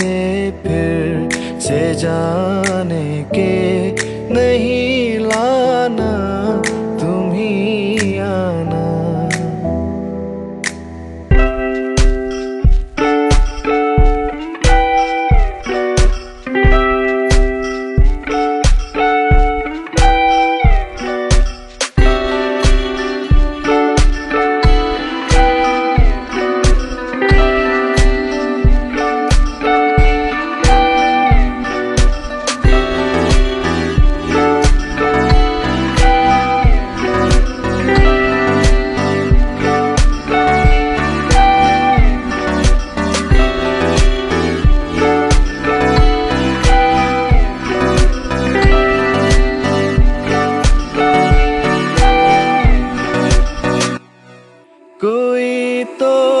के फिर से जाने के grito.